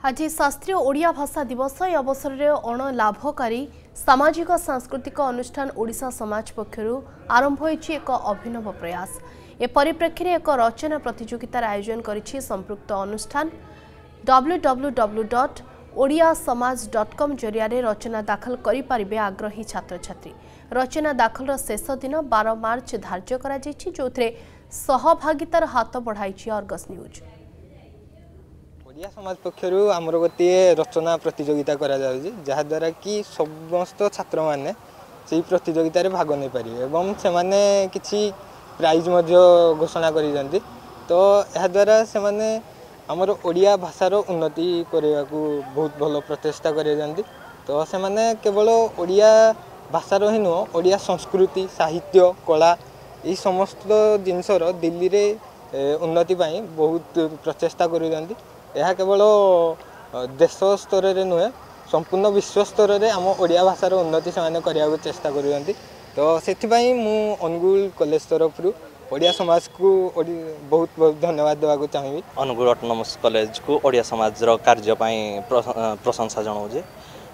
ଆଜି ଶାସ୍ତ୍ରୀୟ ଓଡ଼ିଆ ଭାଷା ଦିବସ ଏ ଅବସରରେ ଅଣଲାଭକାରୀ ସାମାଜିକ ସାଂସ୍କୃତିକ ଅନୁଷ୍ଠାନ ଓଡ଼ିଶା ସମାଜ ପକ୍ଷରୁ ଆରମ୍ଭ ହୋଇଛି ଏକ ଅଭିନବ ପ୍ରୟାସ। ଏ ପରିପ୍ରେକ୍ଷୀରେ ଏକ ରଚନା ପ୍ରତିଯୋଗିତାର ଆୟୋଜନ କରିଛି ସମ୍ପୃକ୍ତ ଅନୁଷ୍ଠାନ। W W W dot Odia Samaj dot com ଜରିଆରେ ରଚନା ଦାଖଲ କରିପାରିବେ ଆଗ୍ରହୀ ଛାତ୍ରଛାତ୍ରୀ। ରଚନା ଦାଖଲର ଶେଷ ଦିନ ବାର ମାର୍ଚ୍ଚ ଧାର୍ଯ୍ୟ କରାଯାଇଛି ଯେଉଁଥିରେ ସହଭାଗିତାର ହାତ ବଢ଼ାଇଛି ଅର୍ଗସ୍ ନ୍ୟୁଜ୍। ଓଡ଼ିଆ ସମାଜ ପକ୍ଷରୁ ଆମର ଗୋଟିଏ ରଚନା ପ୍ରତିଯୋଗିତା କରାଯାଉଛି ଯାହାଦ୍ୱାରା କି ସମସ୍ତ ଛାତ୍ରମାନେ ସେହି ପ୍ରତିଯୋଗିତାରେ ଭାଗ ନେଇପାରିବେ ଏବଂ ସେମାନେ କିଛି ପ୍ରାଇଜ୍ ମଧ୍ୟ ଘୋଷଣା କରିଛନ୍ତି। ତ ଏହାଦ୍ୱାରା ସେମାନେ ଆମର ଓଡ଼ିଆ ଭାଷାର ଉନ୍ନତି କରିବାକୁ ବହୁତ ଭଲ ପ୍ରଚେଷ୍ଟା କରିଛନ୍ତି ତ ସେମାନେ କେବଳ ଓଡ଼ିଆ ଭାଷାର ହିଁ ନୁହଁ ଓଡ଼ିଆ ସଂସ୍କୃତି ସାହିତ୍ୟ କଳା ଏହି ସମସ୍ତ ଜିନିଷର ଦିଲ୍ଲୀରେ ଉନ୍ନତି ପାଇଁ ବହୁତ ପ୍ରଚେଷ୍ଟା କରୁଛନ୍ତି। ଏହା କେବଳ ଦେଶ ସ୍ତରରେ ନୁହେଁ ସମ୍ପୂର୍ଣ୍ଣ ବିଶ୍ୱ ସ୍ତରରେ ଆମ ଓଡ଼ିଆ ଭାଷାର ଉନ୍ନତି ସେମାନେ କରିବାକୁ ଚେଷ୍ଟା କରୁଛନ୍ତି। ତ ସେଥିପାଇଁ ମୁଁ ଅନୁଗୁଳ କଲେଜ ତରଫରୁ ଓଡ଼ିଆ ସମାଜକୁ ବହୁତ ବହୁତ ଧନ୍ୟବାଦ ଦେବାକୁ ଚାହିଁବି। ଅନୁଗୁଳ ଅଟୋନମସ୍ କଲେଜକୁ ଓଡ଼ିଆ ସମାଜର କାର୍ଯ୍ୟ ପାଇଁ ପ୍ରଶଂସା ଜଣାଉଛି।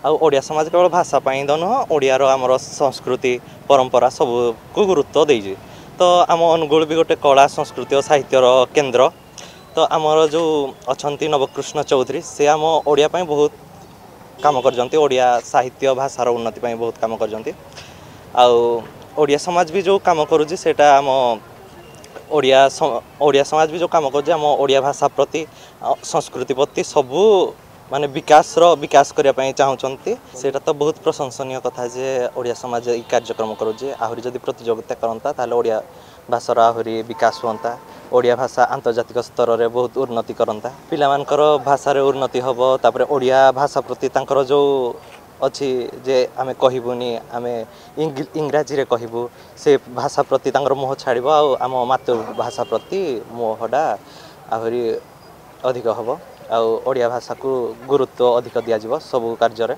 ଆଉ ଓଡ଼ିଆ ସମାଜ କେବଳ ଭାଷା ପାଇଁ ତ ନୁହଁ ଓଡ଼ିଆର ଆମର ସଂସ୍କୃତି ପରମ୍ପରା ସବୁକୁ ଗୁରୁତ୍ୱ ଦେଇଛି। ତ ଆମ ଅନୁଗୁଳ ବି ଗୋଟେ କଳା ସଂସ୍କୃତି ଓ ସାହିତ୍ୟର କେନ୍ଦ୍ର। ତ ଆମର ଯେଉଁ ଅଛନ୍ତି ନବକୃଷ୍ଣ ଚୌଧୁରୀ ସେ ଆମ ଓଡ଼ିଆ ପାଇଁ ବହୁତ କାମ କରିଛନ୍ତି। ଓଡ଼ିଆ ସାହିତ୍ୟ ଭାଷାର ଉନ୍ନତି ପାଇଁ ବହୁତ କାମ କରିଛନ୍ତି। ଆଉ ଓଡ଼ିଆ ସମାଜ ବି ଯେଉଁ କାମ କରୁଛି ସେଇଟା ଆମ ଓଡ଼ିଆ ଓଡ଼ିଆ ସମାଜ ବି ଯେଉଁ କାମ କରୁଛି ଆମ ଓଡ଼ିଆ ଭାଷା ପ୍ରତି ସଂସ୍କୃତି ପ୍ରତି ସବୁ ମାନେ ବିକାଶର ବିକାଶ କରିବା ପାଇଁ ଚାହୁଁଛନ୍ତି। ସେଇଟା ତ ବହୁତ ପ୍ରଶଂସନୀୟ କଥା ଯେ ଓଡ଼ିଆ ସମାଜ ଏଇ କାର୍ଯ୍ୟକ୍ରମ କରୁଛି। ଆହୁରି ଯଦି ପ୍ରତିଯୋଗିତା କରନ୍ତା ତାହେଲେ ଓଡ଼ିଆ ଭାଷାର ଆହୁରି ବିକାଶ ହୁଅନ୍ତା। ଓଡ଼ିଆ ଭାଷା ଆନ୍ତର୍ଜାତିକ ସ୍ତରରେ ବହୁତ ଉନ୍ନତି କରନ୍ତା ପିଲାମାନଙ୍କର ଭାଷାରେ ଉନ୍ନତି ହେବ ତାପରେ ଓଡ଼ିଆ ଭାଷା ପ୍ରତି ତାଙ୍କର ଯେଉଁ ଅଛି ଯେ ଆମେ କହିବୁନି ଆମେ ଇଂଗ- ଇଂରାଜୀରେ କହିବୁ ସେ ଭାଷା ପ୍ରତି ତାଙ୍କର ମୋହ ଛାଡ଼ିବ ଆଉ ଆମ ମାତୃଭାଷା ପ୍ରତି ମୋହଟା ଆହୁରି ଅଧିକ ହେବ ଆଉ ଓଡ଼ିଆ ଭାଷାକୁ ଗୁରୁତ୍ୱ ଅଧିକ ଦିଆଯିବ ସବୁ କାର୍ଯ୍ୟରେ